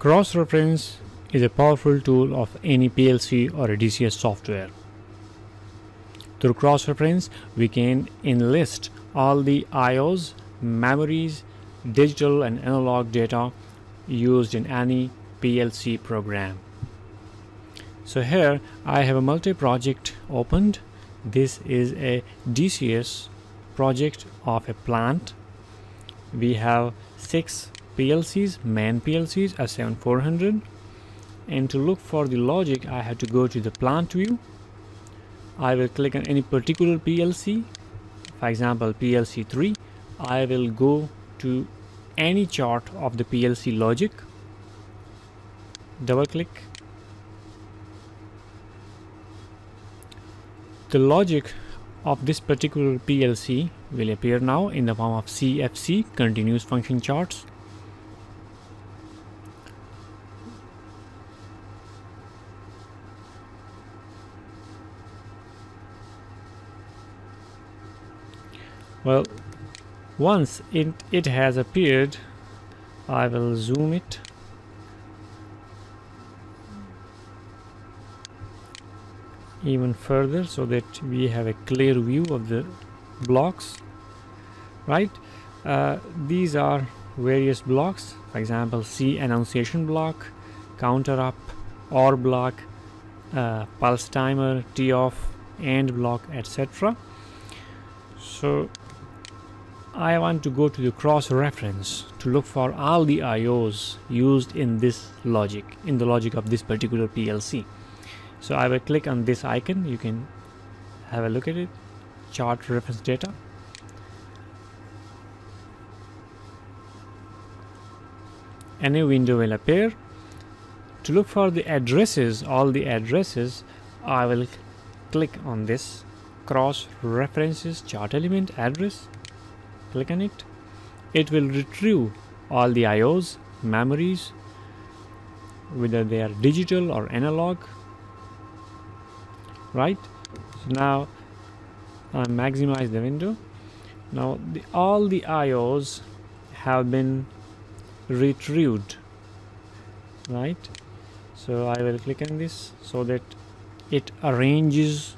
Cross-reference is a powerful tool of any PLC or DCS software. Through cross-reference, we can enlist all the IOs, memories, digital and analog data used in any PLC program. So here I have a multi-project opened. This is a DCS project of a plant. We have six PLCs, main PLCs, S7400 and to look for the logic I have to go to the plant view. I will click on any particular PLC for example PLC 3 I will go to any chart of the PLC logic. Double click. The logic of this particular PLC will appear now in the form of CFC continuous function charts well once it, it has appeared I will zoom it. Even further so that we have a clear view of the blocks right? Uh, these are various blocks. For example C annunciation block counter up OR block uh, pulse timer T off AND block etc so I want to go to the cross reference to look for all the IOs used in this logic in the logic of this particular PLC so I will click on this icon. You can have a look at it. Chart reference data. A new window will appear. To look for the addresses all the addresses I will click on this cross references chart element address click on it it will retrieve all the IOs memories whether they are digital or analog right? Now I maximize the window. Now the, all the IOs have been retrieved right? So I will click on this so that it arranges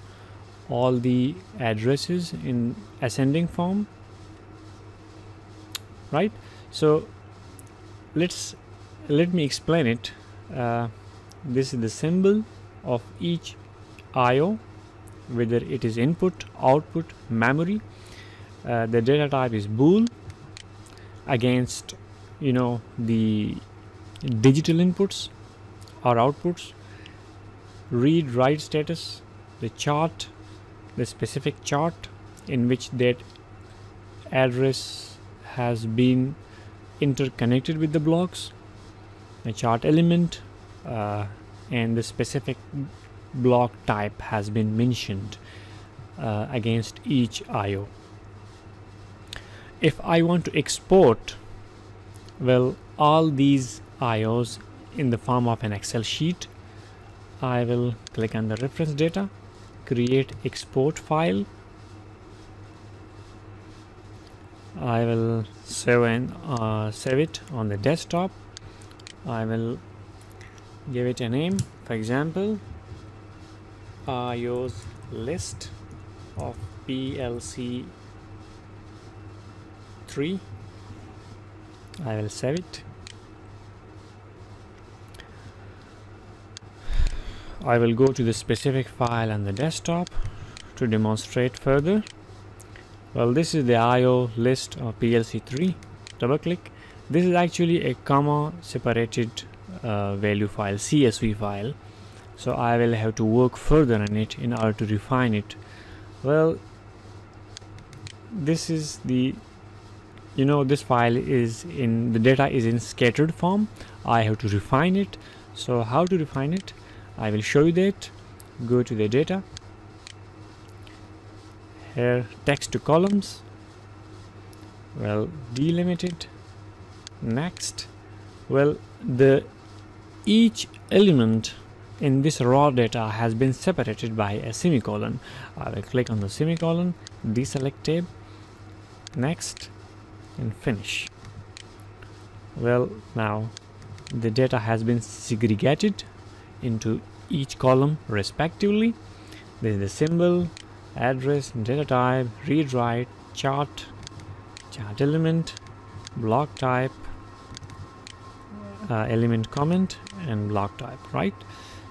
all the addresses in ascending form right? So let's let me explain it. Uh, this is the symbol of each IO whether it is input output memory. Uh, the data type is bool against you know the digital inputs or outputs read write status the chart the specific chart in which that address has been interconnected with the blocks the chart element uh, and the specific block type has been mentioned uh, against each IO if I want to export well all these IOs in the form of an Excel sheet I will click on the reference data create export file I will save and uh, save it on the desktop. I will give it a name. For example IOS list of PLC 3 I will save it. I will go to the specific file on the desktop to demonstrate further well this is the IO list of PLC3 double click. This is actually a comma separated uh, value file CSV file. So I will have to work further on it in order to refine it. Well this is the you know this file is in the data is in scattered form. I have to refine it. So how to refine it? I will show you that. Go to the data here text to columns. Well delimited. Next. Well the each element in this raw data has been separated by a semicolon. I will click on the semicolon deselect tab. Next and finish. Well now the data has been segregated into each column respectively. This is the symbol address data type read write chart chart element block type uh, element comment and block type right?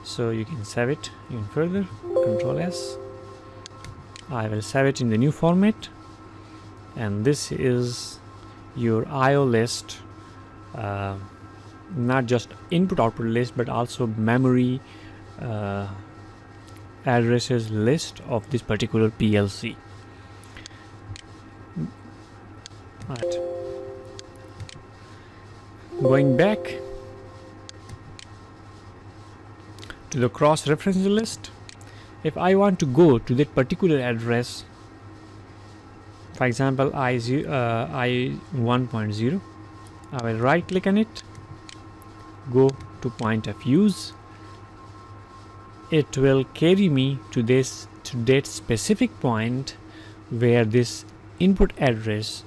So you can save it even further. Control s. I will save it in the new format. And this is your IO list uh, not just input output list but also memory uh, addresses list of this particular PLC right going back to the cross reference list if I want to go to that particular address for example I, uh, I 1.0 I will right click on it go to point of use it will carry me to this to that specific point where this input address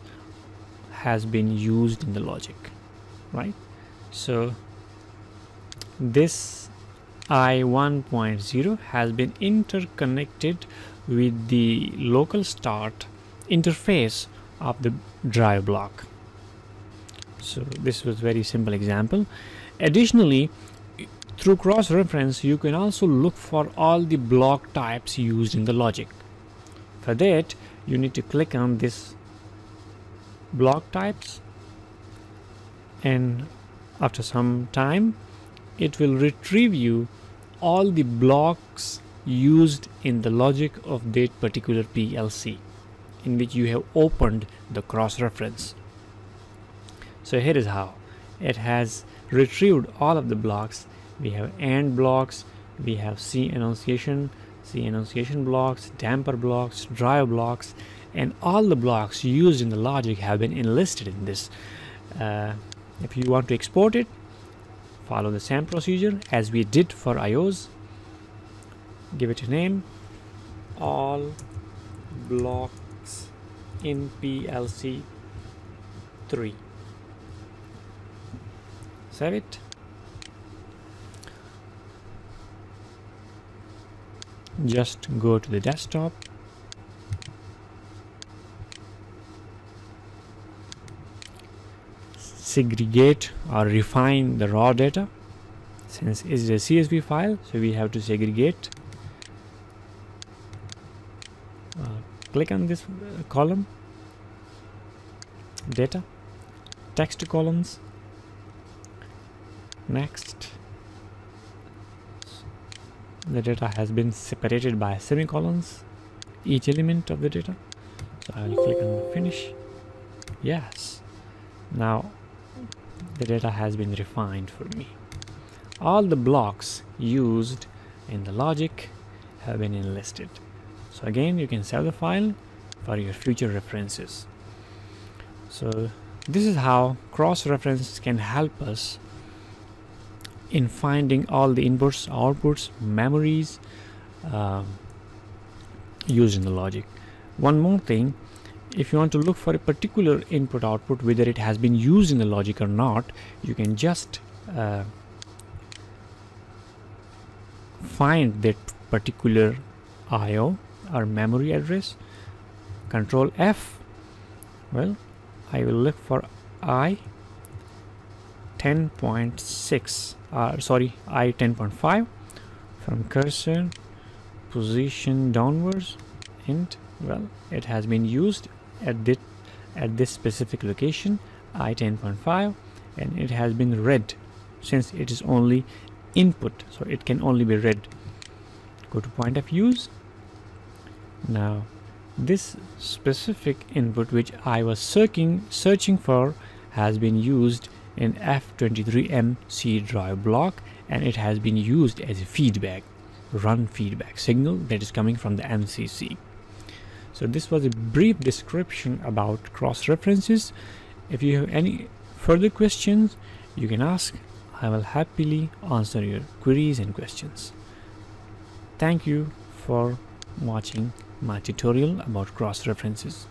has been used in the logic right? So this i 1.0 has been interconnected with the local start interface of the drive block. So this was very simple example. Additionally through cross reference you can also look for all the block types used in the logic. For that you need to click on this block types and after some time it will retrieve you all the blocks used in the logic of that particular PLC in which you have opened the cross reference so here is how. It has retrieved all of the blocks we have AND blocks we have C annunciation C annunciation blocks damper blocks drive blocks and all the blocks used in the logic have been enlisted in this. Uh, if you want to export it follow the same procedure as we did for IOs give it a name. All blocks in PLC 3 save it just go to the desktop. Segregate or refine the raw data. Since it's a CSV file so we have to segregate. Uh, click on this uh, column. Data. Text columns. Next the data has been separated by semicolons. Each element of the data. So I will click on finish. Yes. Now the data has been refined for me. All the blocks used in the logic have been enlisted. So again you can save the file for your future references. So this is how cross-reference can help us in finding all the inputs outputs memories uh, used in the logic. One more thing if you want to look for a particular input output whether it has been used in the logic or not you can just uh, find that particular IO or memory address control F. Well I will look for I 10.6 uh, sorry I 10.5 from cursor position downwards. And well it has been used at this at this specific location i 10.5 and it has been read since it is only input so it can only be read. Go to point of use. Now this specific input which i was searching searching for has been used in f23m c drive block and it has been used as a feedback run feedback signal that is coming from the mcc so this was a brief description about cross references. If you have any further questions you can ask. I will happily answer your queries and questions. Thank you for watching my tutorial about cross references